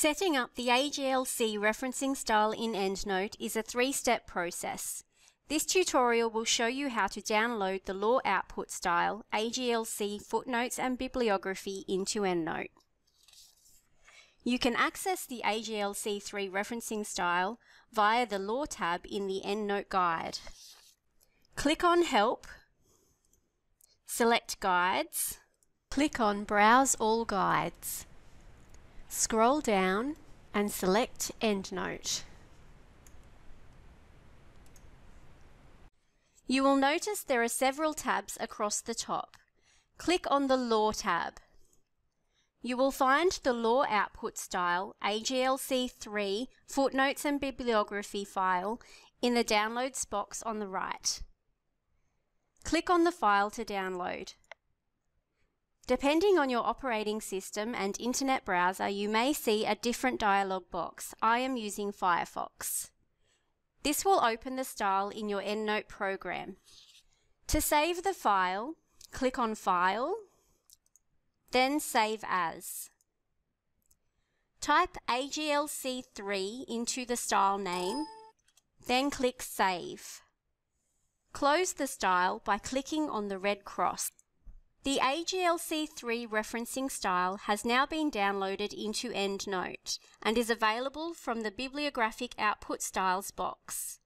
Setting up the AGLC referencing style in EndNote is a three-step process. This tutorial will show you how to download the law output style, AGLC footnotes and bibliography into EndNote. You can access the AGLC3 referencing style via the Law tab in the EndNote guide. Click on Help, select Guides, click on Browse All Guides. Scroll down and select EndNote. You will notice there are several tabs across the top. Click on the Law tab. You will find the Law Output Style AGLC3 Footnotes and Bibliography file in the Downloads box on the right. Click on the file to download. Depending on your operating system and internet browser, you may see a different dialog box. I am using Firefox. This will open the style in your EndNote program. To save the file, click on File, then Save As. Type AGLC3 into the style name, then click Save. Close the style by clicking on the red cross. The AGLC3 referencing style has now been downloaded into EndNote and is available from the Bibliographic Output Styles box.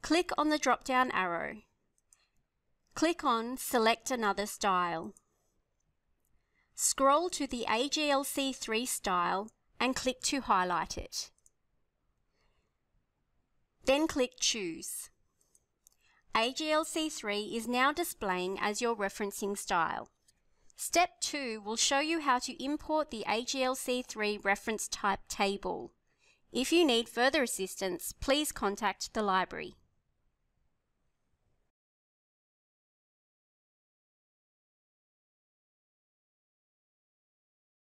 Click on the drop-down arrow. Click on Select another style. Scroll to the AGLC3 style and click to highlight it. Then click Choose. AGLC3 is now displaying as your referencing style. Step 2 will show you how to import the AGLC3 reference type table. If you need further assistance, please contact the library.